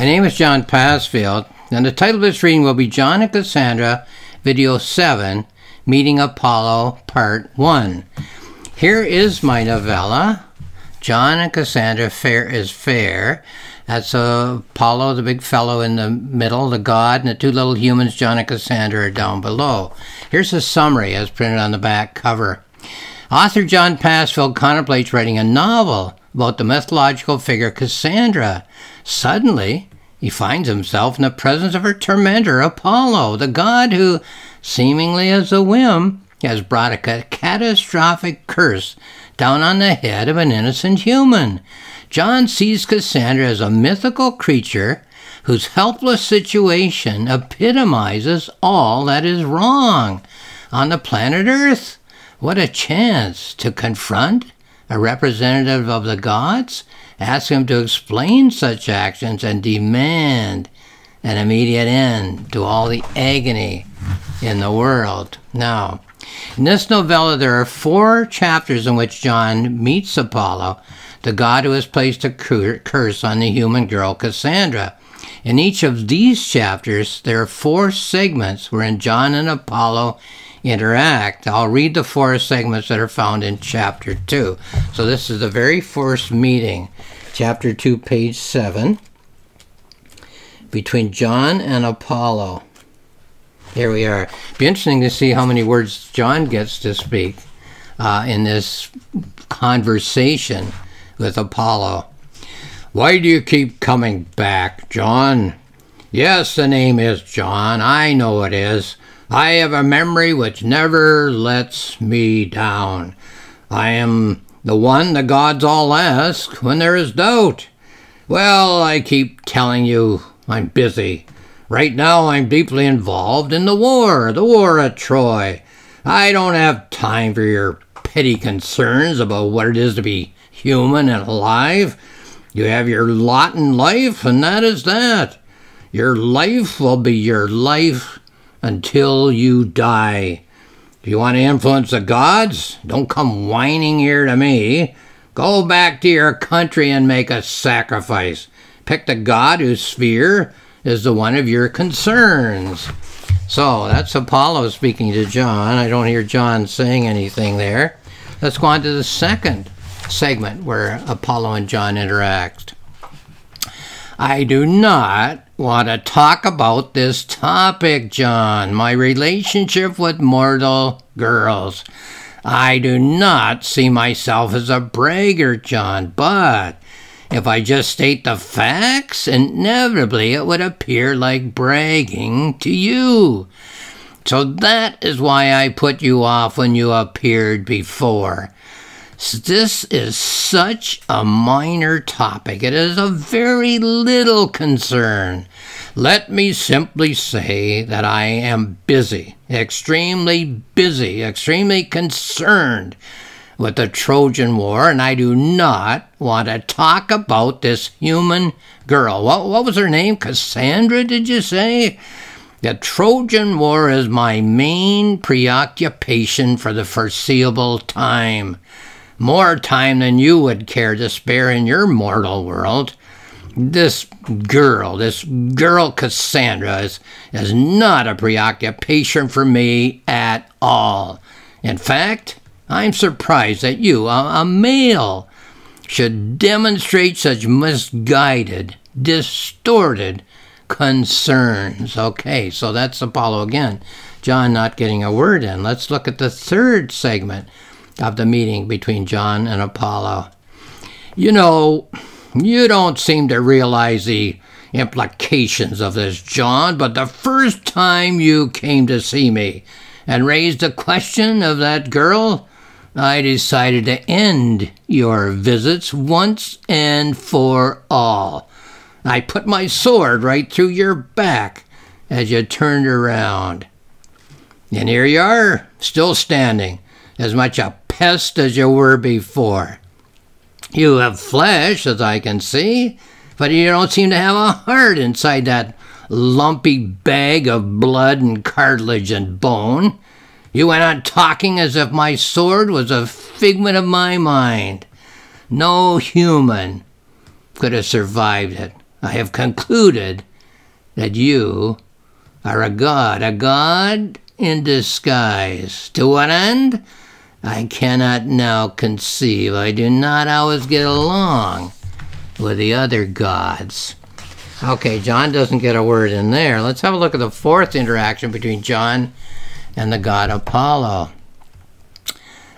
My name is John Passfield, and the title of this reading will be John and Cassandra, Video 7, Meeting Apollo, Part 1. Here is my novella, John and Cassandra, Fair is Fair. That's uh, Apollo, the big fellow in the middle, the god, and the two little humans, John and Cassandra, are down below. Here's a summary as printed on the back cover. Author John Passfield contemplates writing a novel about the mythological figure Cassandra. Suddenly, he finds himself in the presence of her tormentor, Apollo, the god who, seemingly as a whim, has brought a catastrophic curse down on the head of an innocent human. John sees Cassandra as a mythical creature whose helpless situation epitomizes all that is wrong on the planet Earth. What a chance to confront a representative of the gods, ask him to explain such actions, and demand an immediate end to all the agony in the world. Now, in this novella, there are four chapters in which John meets Apollo, the god who has placed a curse on the human girl Cassandra. In each of these chapters, there are four segments wherein John and Apollo interact. I'll read the four segments that are found in chapter 2. So this is the very first meeting, chapter 2, page 7, between John and Apollo. Here we are. Be interesting to see how many words John gets to speak uh, in this conversation with Apollo. Why do you keep coming back, John? Yes, the name is John. I know it is. I have a memory which never lets me down. I am the one the gods all ask when there is doubt. Well, I keep telling you I'm busy. Right now I'm deeply involved in the war, the war at Troy. I don't have time for your petty concerns about what it is to be human and alive. You have your lot in life, and that is that. Your life will be your life until you die. You want to influence the gods, don't come whining here to me. Go back to your country and make a sacrifice. Pick the god whose sphere is the one of your concerns. So that's Apollo speaking to John. I don't hear John saying anything there. Let's go on to the second segment where Apollo and John interact. I do not want to talk about this topic, John. My relationship with mortal girls. I do not see myself as a braggart, John, but if I just state the facts, inevitably it would appear like bragging to you. So that is why I put you off when you appeared before. This is such a minor topic. It is of very little concern. Let me simply say that I am busy, extremely busy, extremely concerned with the Trojan War, and I do not want to talk about this human girl. What, what was her name? Cassandra, did you say? The Trojan War is my main preoccupation for the foreseeable time more time than you would care to spare in your mortal world. This girl, this girl Cassandra, is, is not a preoccupation for me at all. In fact, I'm surprised that you, a, a male, should demonstrate such misguided, distorted concerns. Okay, so that's Apollo again. John not getting a word in. Let's look at the third segment of the meeting between John and Apollo. You know, you don't seem to realize the implications of this, John, but the first time you came to see me and raised the question of that girl, I decided to end your visits once and for all. I put my sword right through your back as you turned around. And here you are, still standing, as much a pest as you were before. You have flesh, as I can see, but you don't seem to have a heart inside that lumpy bag of blood and cartilage and bone. You went on talking as if my sword was a figment of my mind. No human could have survived it. I have concluded that you are a god, a god in disguise. To what end? I cannot now conceive. I do not always get along with the other gods. Okay, John doesn't get a word in there. Let's have a look at the fourth interaction between John and the god Apollo.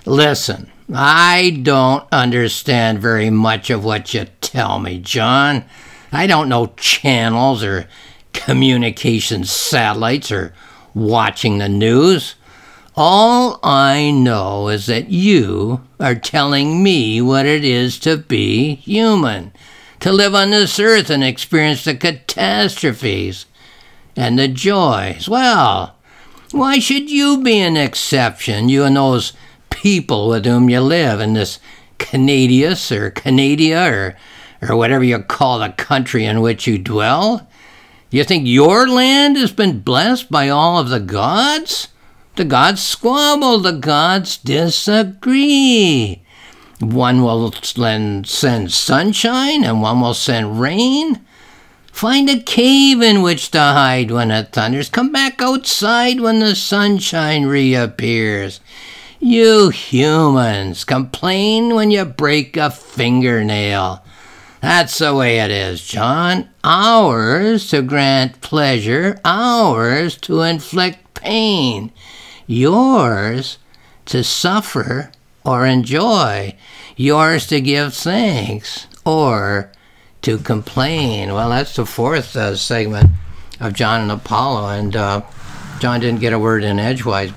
Listen, I don't understand very much of what you tell me, John. I don't know channels or communication satellites or watching the news. All I know is that you are telling me what it is to be human, to live on this earth and experience the catastrophes and the joys. Well, why should you be an exception, you and those people with whom you live in this Canadius or Canadia or, or whatever you call the country in which you dwell? You think your land has been blessed by all of the gods? The gods squabble, the gods disagree. One will send sunshine and one will send rain. Find a cave in which to hide when it thunders. Come back outside when the sunshine reappears. You humans complain when you break a fingernail. That's the way it is, John. Ours to grant pleasure, ours to inflict pain, yours to suffer or enjoy, yours to give thanks or to complain. Well, that's the fourth uh, segment of John and Apollo, and uh, John didn't get a word in edgewise.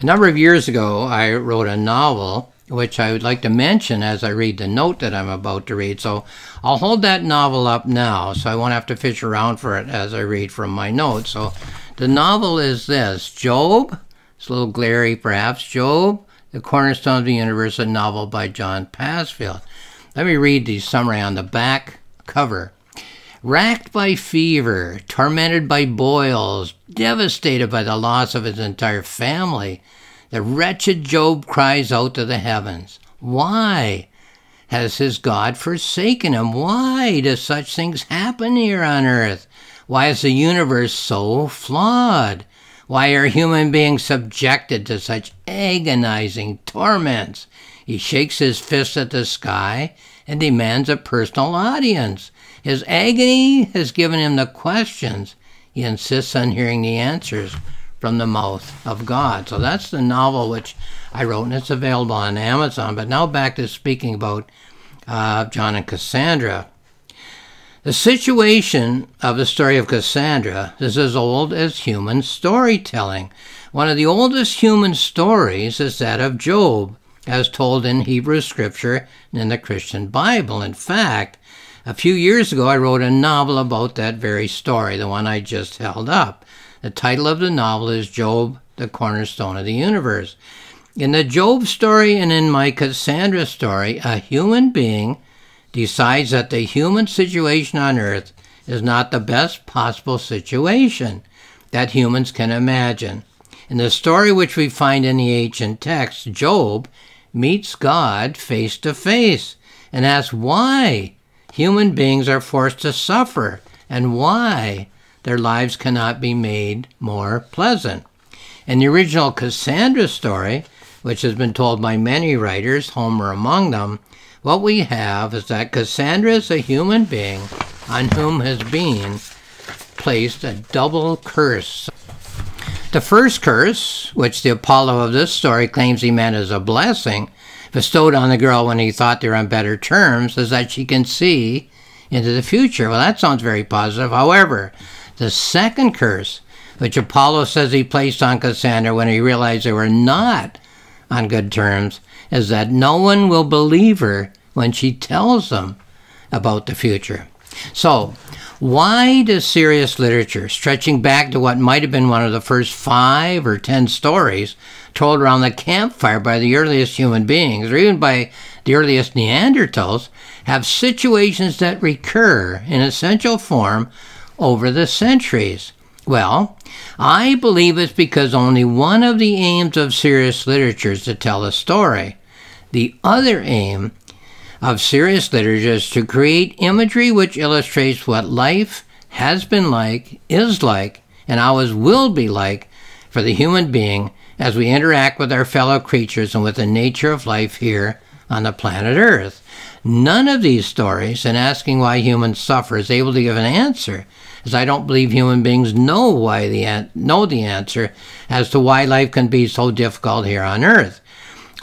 A number of years ago, I wrote a novel which I would like to mention as I read the note that I'm about to read. So I'll hold that novel up now so I won't have to fish around for it as I read from my notes. So the novel is this Job, it's a little glary perhaps, Job, The Cornerstone of the Universe, a novel by John Passfield. Let me read the summary on the back cover. Racked by fever, tormented by boils, devastated by the loss of his entire family, the wretched Job cries out to the heavens, Why has his God forsaken him? Why do such things happen here on earth? Why is the universe so flawed? Why are human beings subjected to such agonizing torments? He shakes his fist at the sky and demands a personal audience. His agony has given him the questions. He insists on hearing the answers from the mouth of God. So that's the novel which I wrote, and it's available on Amazon. But now back to speaking about uh, John and Cassandra. The situation of the story of Cassandra is as old as human storytelling. One of the oldest human stories is that of Job, as told in Hebrew scripture and in the Christian Bible. In fact, a few years ago, I wrote a novel about that very story, the one I just held up. The title of the novel is Job, the Cornerstone of the Universe. In the Job story and in my Cassandra story, a human being decides that the human situation on earth is not the best possible situation that humans can imagine. In the story which we find in the ancient text, Job meets God face to face and asks why human beings are forced to suffer and why their lives cannot be made more pleasant. In the original Cassandra story, which has been told by many writers, Homer among them, what we have is that Cassandra is a human being on whom has been placed a double curse. The first curse, which the Apollo of this story claims he meant as a blessing, bestowed on the girl when he thought they were on better terms, is that she can see into the future. Well, that sounds very positive. However, the second curse, which Apollo says he placed on Cassandra when he realized they were not on good terms, is that no one will believe her when she tells them about the future. So, why does serious literature, stretching back to what might have been one of the first five or ten stories told around the campfire by the earliest human beings, or even by the earliest Neanderthals, have situations that recur in essential form over the centuries? Well, I believe it's because only one of the aims of serious literature is to tell a story. The other aim of serious literature is to create imagery which illustrates what life has been like, is like, and always will be like for the human being as we interact with our fellow creatures and with the nature of life here on the planet Earth. None of these stories, in asking why humans suffer, is able to give an answer, as I don't believe human beings know why the know the answer as to why life can be so difficult here on Earth.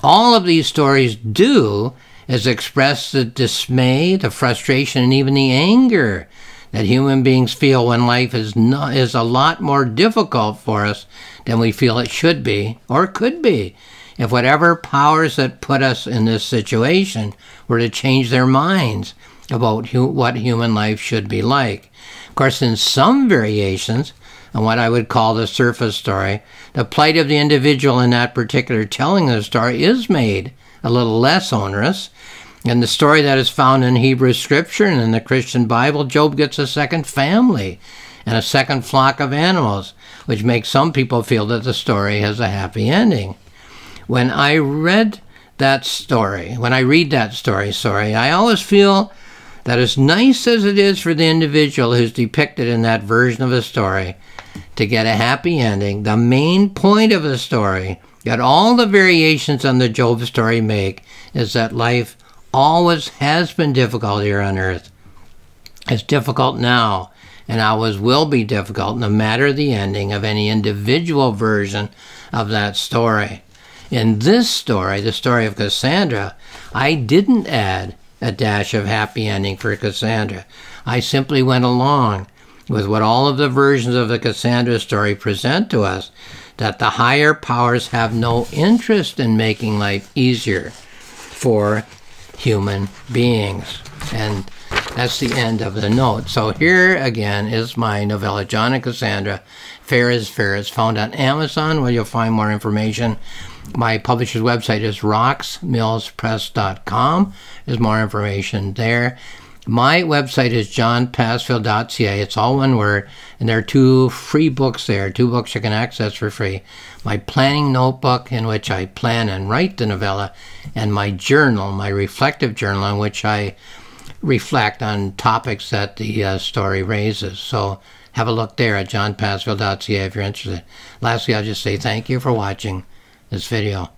All of these stories do is express the dismay, the frustration, and even the anger that human beings feel when life is not, is a lot more difficult for us than we feel it should be or could be. If whatever powers that put us in this situation were to change their minds about hu- what human life should be like. Of course, in some variations, on what I would call the surface story, the plight of the individual in that particular telling of the story is made a little less onerous in the story that is found in Hebrew scripture and in the Christian Bible, Job gets a second family and a second flock of animals, which makes some people feel that the story has a happy ending. When I read that story, when I read that story, sorry, I always feel that as nice as it is for the individual who's depicted in that version of a story to get a happy ending, the main point of the story that all the variations on the Job story make is that life always has been difficult here on earth. It's difficult now, and always will be difficult no matter the ending of any individual version of that story. In this story, the story of Cassandra, I didn't add a dash of happy ending for Cassandra. I simply went along with what all of the versions of the Cassandra story present to us that the higher powers have no interest in making life easier for human beings. And that's the end of the note. So here again is my novella, John and Cassandra, Fair is Fair. It's found on Amazon where you'll find more information. My publisher's website is rocksmillspress.com. There's more information there. My website is johnpassfield.ca. It's all one word, and there are two free books there, two books you can access for free. My planning notebook, in which I plan and write the novella, and my journal, my reflective journal, in which I reflect on topics that the uh, story raises. So have a look there at johnpassfield.ca if you're interested. Lastly, I'll just say thank you for watching this video.